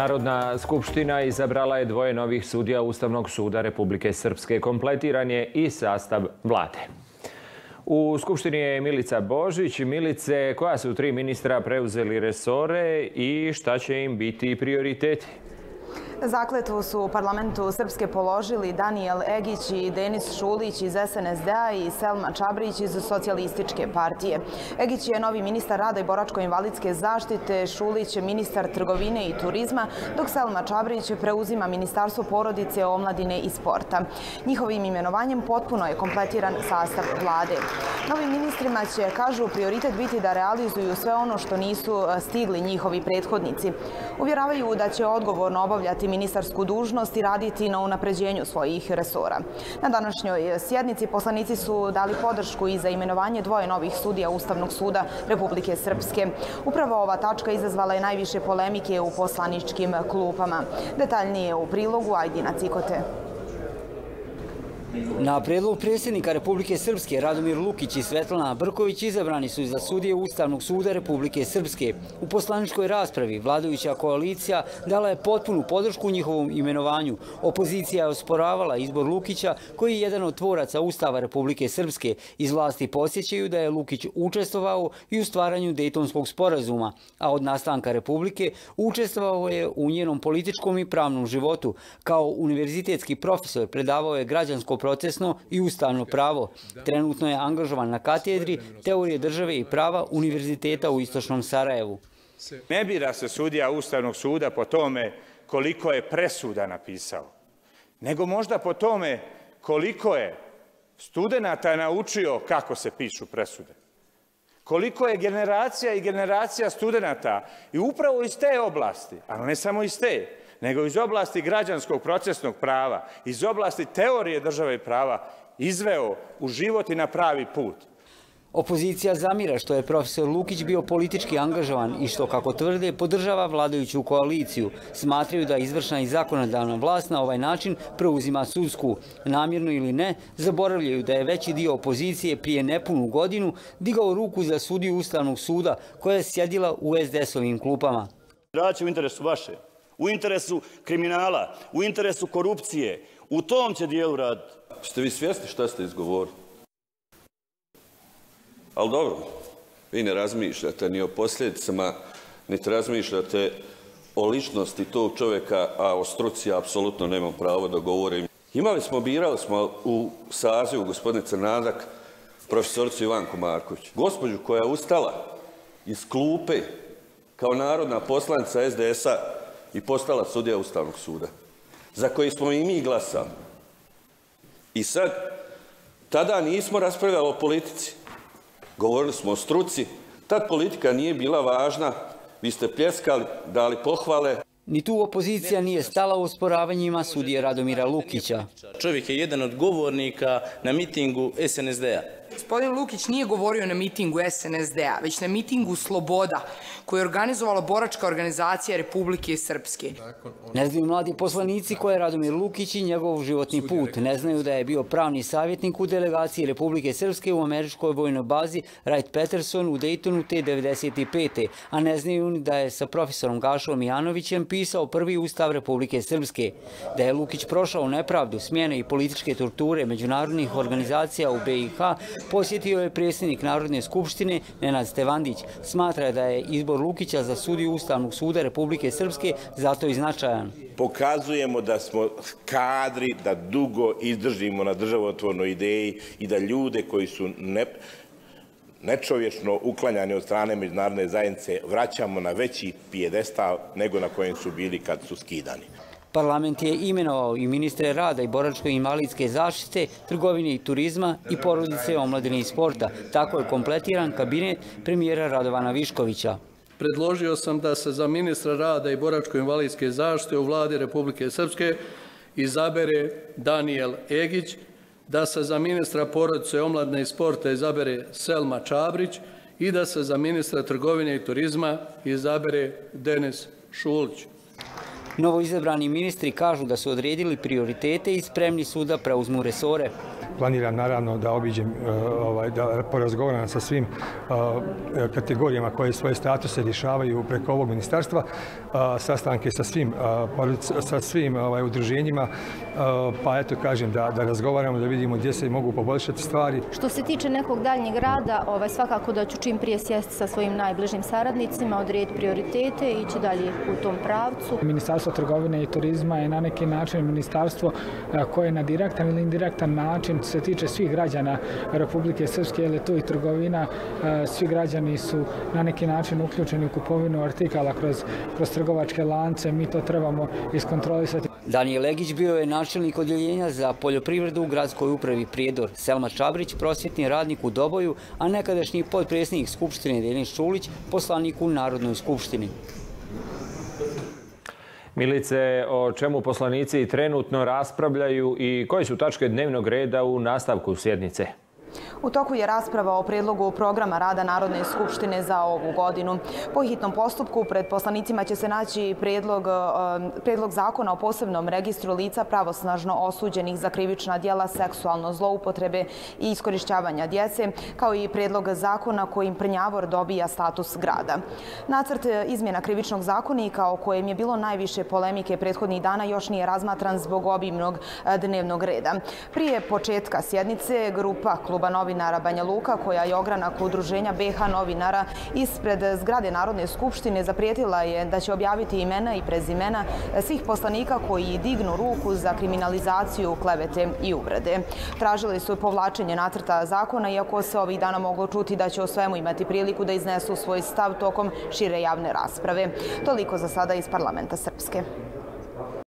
Narodna skupština izabrala je dvoje novih sudija Ustavnog suda Republike Srpske. Kompletiran je i sastav vlade. U skupštini je Milica Božić. Milice, koja su tri ministra preuzeli resore i šta će im biti prioriteti? Zakletvu su u parlamentu Srpske položili Daniel Egić i Denis Šulić iz SNSD-a i Selma Čabrić iz Socialističke partije. Egić je novi ministar rada i boračko-invalidske zaštite, Šulić je ministar trgovine i turizma, dok Selma Čabrić preuzima ministarstvo porodice, omladine i sporta. Njihovim imenovanjem potpuno je kompletiran sastav vlade. Novim ministrima će, kažu, prioritet biti da realizuju sve ono što nisu stigli njihovi prethodnici. Uvjeravaju da će odgovorno obavljati ministarsku dužnost i raditi na unapređenju svojih resora. Na današnjoj sjednici poslanici su dali podršku i za imenovanje dvoje novih sudija Ustavnog suda Republike Srpske. Upravo ova tačka izazvala je najviše polemike u poslaničkim klupama. Detaljnije u prilogu Ajdina Cikote. Na predlog predsjednika Republike Srpske Radomir Lukić i Svetlana Brković izabrani su za sudije Ustavnog suda Republike Srpske. U poslaničkoj raspravi vladajuća koalicija dala je potpunu podršku njihovom imenovanju. Opozicija je osporavala izbor Lukića koji je jedan od tvoraca Ustava Republike Srpske. Iz vlasti posjećaju da je Lukić učestvovao i u stvaranju Dejtonskog sporazuma, a od nastanka Republike učestvovao je u njenom političkom i pravnom životu. Kao univerzitetski profesor predavao je građansko procesno i ustavno pravo. Trenutno je angažovan na katedri teorije države i prava Univerziteta u Istočnom Sarajevu. Ne bira se sudija Ustavnog suda po tome koliko je presuda napisao, nego možda po tome koliko je studenta naučio kako se pišu presude. Koliko je generacija i generacija studenta i upravo iz te oblasti, ali ne samo iz te, nego iz oblasti građanskog procesnog prava, iz oblasti teorije države i prava, izveo u život i na pravi put. Opozicija zamira što je profesor Lukić bio politički angažovan i što, kako tvrde, podržava vladajuću koaliciju. Smatraju da izvršna i zakonodavna vlast na ovaj način preuzima sudsku. Namjerno ili ne, zaboravljaju da je veći dio opozicije prije nepunu godinu digao ruku za sudiju Ustavnog suda koja je sjedila u SDS-ovim klupama. Rad u interesu vaše u interesu kriminala, u interesu korupcije. U tom će dijelu raditi. Ste vi svjesni šta ste izgovorili? Ali dobro, vi ne razmišljate ni o posljedicama, niti razmišljate o ličnosti tog čovjeka, a o struci apsolutno nemam pravo da govorim. Imali smo, birali smo u sazivu gospodine Crnadak profesorcu Ivanku Marković. Gospođu koja je ustala iz klupe kao narodna poslanica SDS-a i postala sudija Ustavnog suda, za koji smo i mi glasali. I sad, tada nismo raspravljali o politici, govorili smo o struci, tad politika nije bila važna, vi ste pljeskali, dali pohvale. Ni tu opozicija nije stala u osporavanjima sudije Radomira Lukića. Čovjek je jedan od govornika na mitingu SNSD-a. Gospodin Lukić nije govorio na mitingu SNSD-a, već na mitingu Sloboda, koju je organizovala boračka organizacija Republike Srpske. Ne znaju mladi poslanici koje je Radomir Lukić i njegov životni put. Ne znaju da je bio pravni savjetnik u delegaciji Republike Srpske u američkoj vojnoj bazi Wright Peterson u Daytonu T95. A ne znaju ni da je sa profesorom Gašom Janovićem pisao prvi ustav Republike Srpske. Da je Lukić prošao nepravdu, smjene i političke torture međunarodnih organizacija u BiH, posjetio je predsjednik Narodne skupštine Nenad Stevandić. Smatra da je izbor Lukića za sudiju Ustavnog suda Republike Srpske zato i značajan. Pokazujemo da smo kadri, da dugo izdržimo na državotvornoj ideji i da ljude koji su ne, nečovječno uklanjani od strane međunarodne zajednice vraćamo na veći pijedestal nego na kojem su bili kad su skidani. Parlament je imenovao i ministre rada i boračko-invalidske zaštite, trgovine i turizma i porodice omladine i sporta. Tako je kompletiran kabinet premijera Radovana Viškovića. Predložio sam da se za ministra rada i boračko-invalidske zaštite u vladi Republike Srpske izabere Daniel Egić, da se za ministra porodice omladine i sporta izabere Selma Čabrić i da se za ministra trgovine i turizma izabere Denis Šulić. Novoizabrani ministri kažu da su odredili prioritete i spremni su da preuzmu resore planiram naravno da obiđem, ovaj, da porazgovaram sa svim kategorijama koje svoje statuse rješavaju preko ovog ministarstva, sastanke sa svim, sa svim ovaj, udruženjima, pa eto kažem da, da razgovaramo, da vidimo gdje se mogu poboljšati stvari. Što se tiče nekog daljnjeg rada, ovaj, svakako da ću čim prije sjesti sa svojim najbližim saradnicima, odrediti prioritete i ići dalje u tom pravcu. Ministarstvo trgovine i turizma je na neki način ministarstvo koje na direktan ili indirektan način se tiče svih građana Republike Srpske, jer je to i trgovina, svi građani su na neki način uključeni u kupovinu artikala kroz, kroz trgovačke lance, mi to trebamo iskontrolisati. Daniel Legić bio je načelnik odjeljenja za poljoprivredu u gradskoj upravi Prijedor. Selma Čabrić, prosvjetni radnik u Doboju, a nekadašnji podpresnik Skupštine Denis Čulić, poslanik u Narodnoj Skupštini. Milice, o čemu poslanici trenutno raspravljaju i koje su tačke dnevnog reda u nastavku sjednice? U toku je rasprava o predlogu programa rada Narodne skupštine za ovu godinu. Po hitnom postupku pred poslanicima će se naći predlog, um, predlog zakona o posebnom registru lica pravosnažno osuđenih za krivična dijela seksualno zloupotrebe i iskorišćavanja djece, kao i predlog zakona kojim Prnjavor dobija status grada. Nacrt izmjena krivičnog zakonika o kojem je bilo najviše polemike prethodnih dana još nije razmatran zbog obimnog eh, dnevnog reda. Prije početka sjednice grupa kluba novinara Banja Luka, koja je ogranak udruženja BH novinara ispred zgrade Narodne skupštine, zaprijetila je da će objaviti imena i prezimena svih poslanika koji dignu ruku za kriminalizaciju klevete i uvrede. Tražili su povlačenje nacrta zakona, iako se ovih dana moglo čuti da će o svemu imati priliku da iznesu svoj stav tokom šire javne rasprave. Toliko za sada iz parlamenta Srpske.